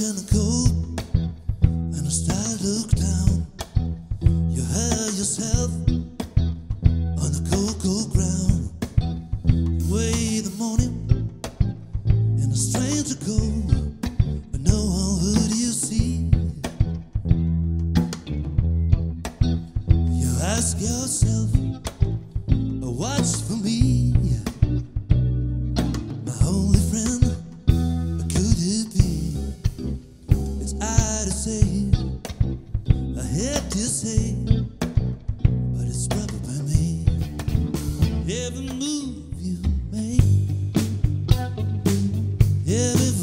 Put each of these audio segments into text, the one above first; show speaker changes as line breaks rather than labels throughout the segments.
and And as I look down You hear yourself On the cold, cold ground. You wait the morning And a strange to go Yeah.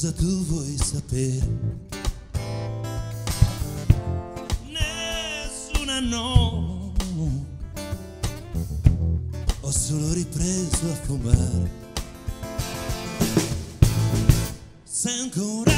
cosa tu vuoi sapere. Nessuna no, ho solo ripreso a fumare. Sei ancora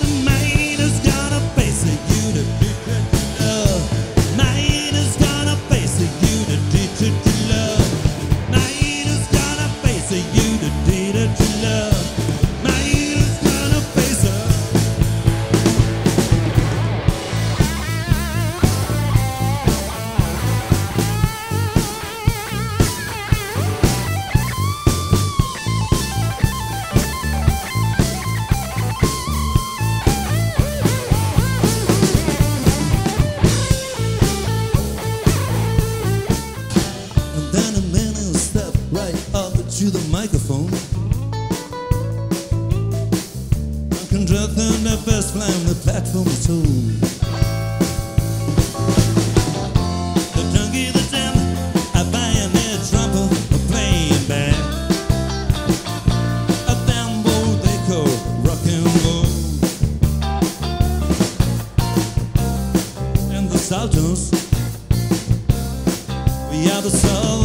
drunk the first flying the platform is told. The the I buy trumpet, playing they call rock and roll, and the. We are the soul.